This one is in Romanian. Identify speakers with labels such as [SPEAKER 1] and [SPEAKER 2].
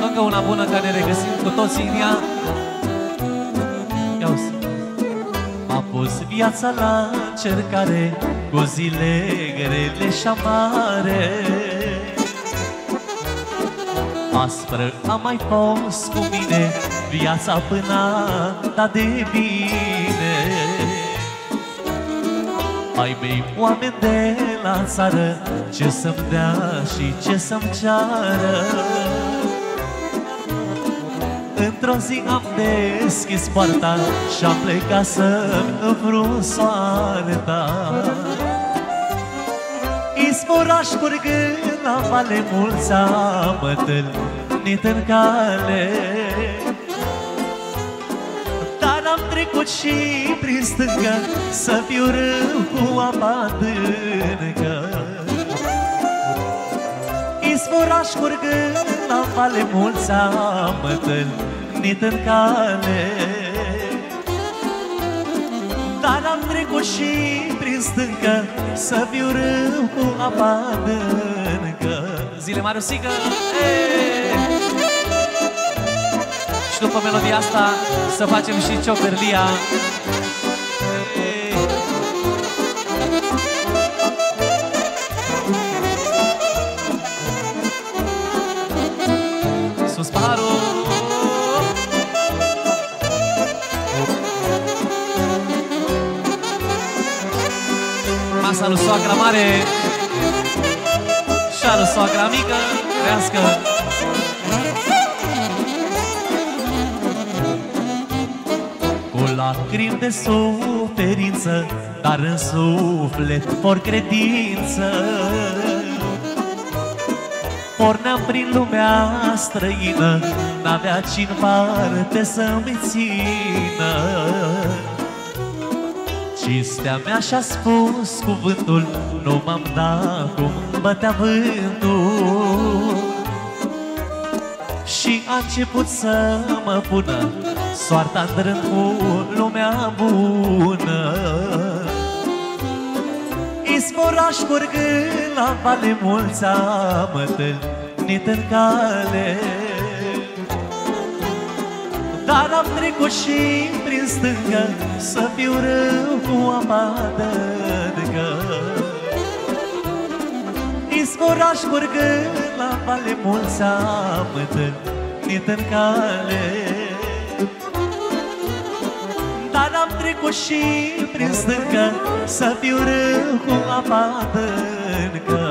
[SPEAKER 1] Încă una bună care ne regăsim cu toții în ea. Ia uzi. M-a pus viața la încercare Cu zile grele și amare. Aspră a mai fost cu mine Viața până a de bine. Ai mei oameni de la țară Ce să-mi dea și ce să-mi ceară Într-o zi am deschis poarta Și-am plecat să-mi vreun soarta Izvoraș curgând la vale mulți am întâlnit în cale. Dar am trecut și prin stânga Să fiu râu cu apa adâncă Izvoraș curgând la vale mulți am întâlnit în cale. Dar am trecut și prin stâncă Să fiu râu cu apa adâncă Zile Mariusică Și după melodia asta Să facem și cioperlia Sus paharul Masa lui soacra mare Și a lui soacra mică Crească. Cu lacrimi de suferință Dar în suflet for credință Porneam prin lumea străină N-avea cine parte să-mi țină. Cinstea mea și-a spus cuvântul Nu m-am dat cum bătea vântul. Și a început să mă pună Soarta în cu lumea bună. Izvoraș curgând la vale mulți am întâlnit în cale. Dar am trecut și prin stânga Să fiu râu cu apa adâncă. Izvoraș curgând la vale mulți am întâlnit în cale. Dar am trecut și prin stâncă Să fiu râu cu apa adâncă